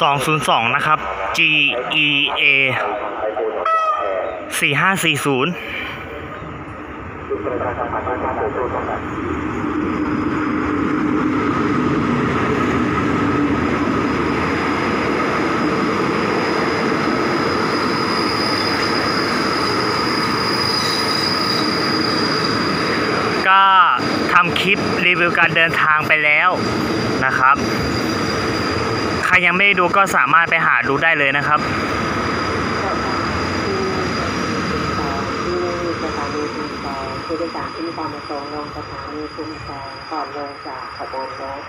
สองศูนย์สองนะครับ G E A สี่ห้าสี่ศูนย์ก็ทำคลิปรีวิวการเดินทางไปแล้วนะครับ รยังไม่ได้ดูก็สามารถไปหาดูได้เลยนะครับที่สถานีชุมแสงผู้โดยสารที่มีความประสงค์ลงสถานีชุมแสงก่อนลงจากขบวนรถ